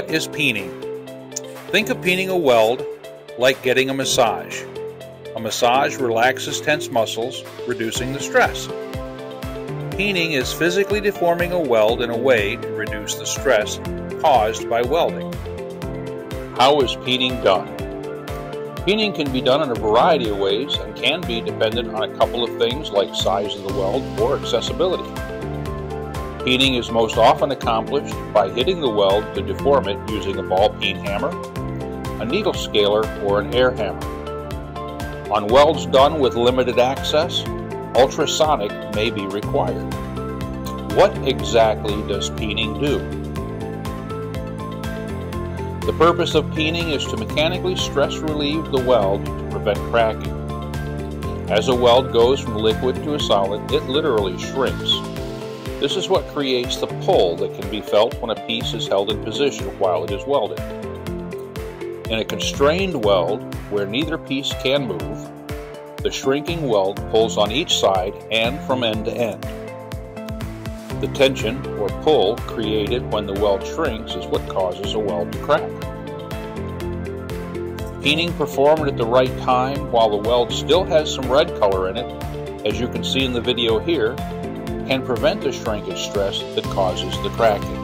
is peening? Think of peening a weld like getting a massage. A massage relaxes tense muscles, reducing the stress. Peening is physically deforming a weld in a way to reduce the stress caused by welding. How is peening done? Peening can be done in a variety of ways and can be dependent on a couple of things like size of the weld or accessibility. Peening is most often accomplished by hitting the weld to deform it using a ball peen hammer, a needle scaler, or an air hammer. On welds done with limited access, ultrasonic may be required. What exactly does peening do? The purpose of peening is to mechanically stress relieve the weld to prevent cracking. As a weld goes from liquid to a solid, it literally shrinks. This is what creates the pull that can be felt when a piece is held in position while it is welded. In a constrained weld, where neither piece can move, the shrinking weld pulls on each side and from end to end. The tension, or pull, created when the weld shrinks is what causes a weld to crack. Peening performed at the right time while the weld still has some red color in it, as you can see in the video here, can prevent the shrinkage stress that causes the cracking.